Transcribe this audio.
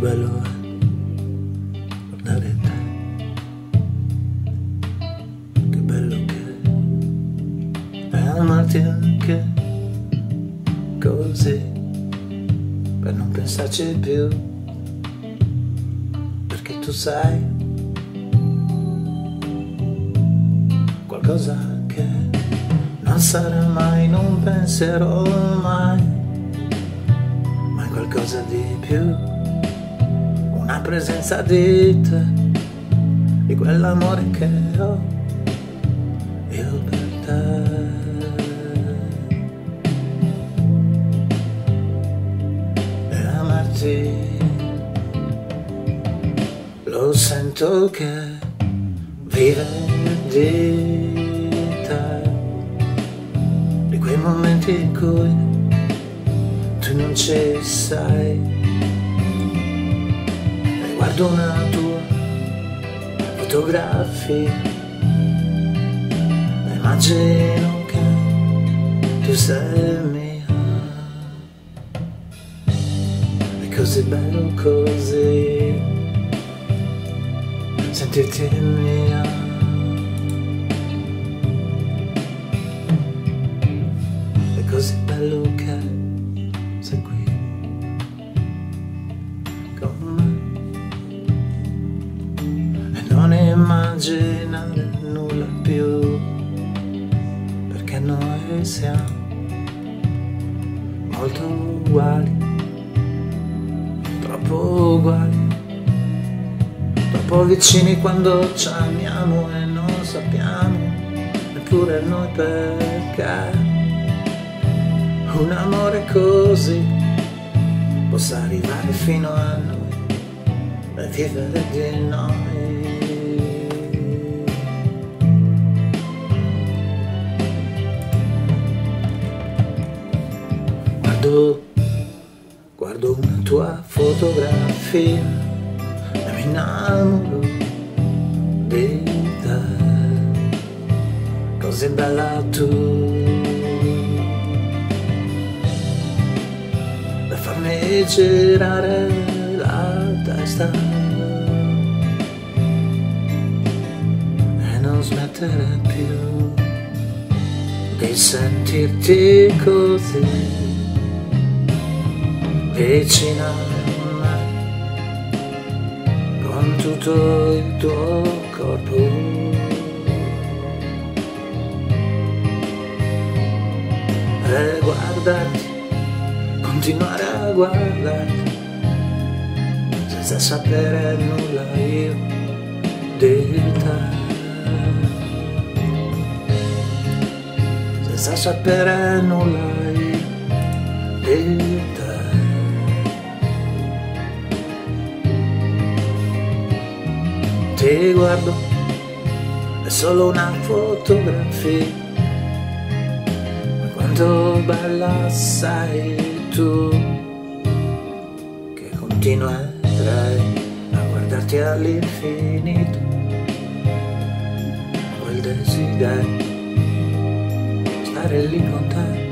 bello è guardare te. Che bello che è amarti anche così. Per non pensarci più. Perché tu sai qualcosa che non sarà mai, non penserò mai, ma qualcosa di più presenza di te, di quell'amore che ho io per te. E amarti, lo sento che vive di te, di quei momenti in cui tu non ci sai guardo una tua fotografia. Immagino che tu sei mia è così bello così. Sentirti mia immaginare nulla più, perché noi siamo molto uguali, troppo uguali, troppo vicini quando ci amiamo e non sappiamo neppure noi perché un amore così possa arrivare fino a noi e vivere di noi. Guardo, guardo una tua fotografia e mi innamoro di te, così bella tu, da farmi girare la testa. E non smettere più di sentirti così vicina a me con tutto il tuo corpo. E guardarti, continuare a guardarti, senza sapere nulla io di te. Senza sapere nulla io di te. Ti guardo, è solo una fotografia, ma quanto bella sei tu, che continuerai a guardarti all'infinito, quel desiderio, stare lì con te.